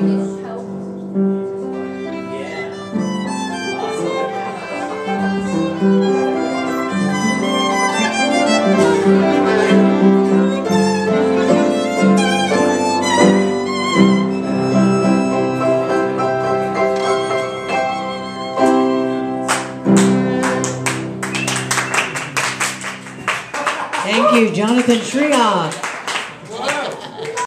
Yes. Thank you, Jonathan Trioc.